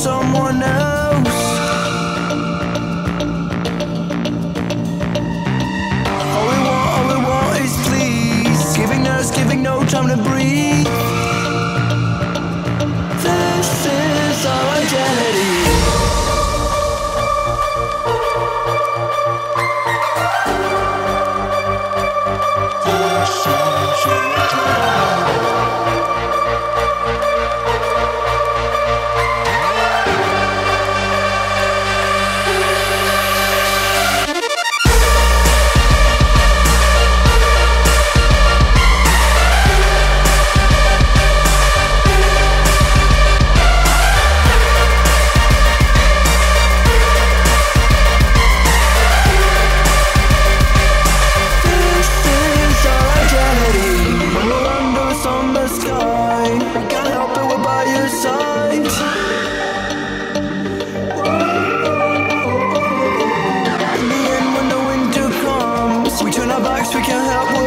someone else. All we want, all we want is please. Giving us, giving no time to breathe we can't help